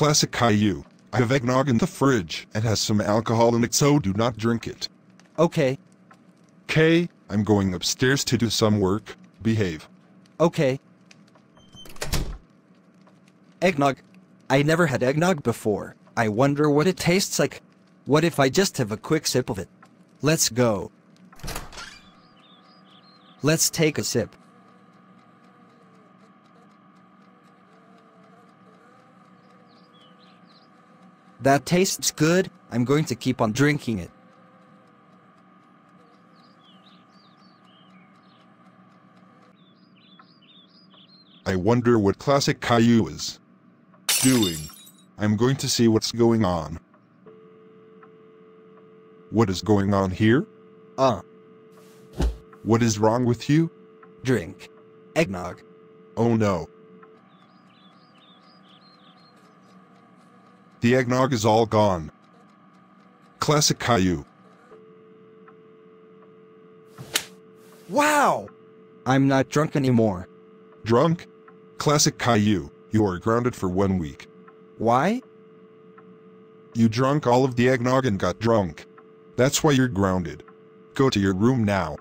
Classic Caillou. I have eggnog in the fridge and has some alcohol in it, so do not drink it. Okay, Kay, I'm going upstairs to do some work. Behave. okay. Eggnog. I never had eggnog before. I wonder what it tastes like. What if I just have a quick sip of it? Let's go. Let's take a sip. That tastes good. I'm going to keep on drinking it. I wonder what Classic Caillou is doing. I'm going to see what's going on. What is going on here? Uh, What is wrong with you? drink. Eggnog. Oh no. The eggnog is all gone. Classic Caillou. Wow! I'm not drunk anymore. Drunk? Classic Caillou. You are grounded for one week. Why? You drunk all of the eggnog and got drunk. That's why you're grounded. Go to your room now.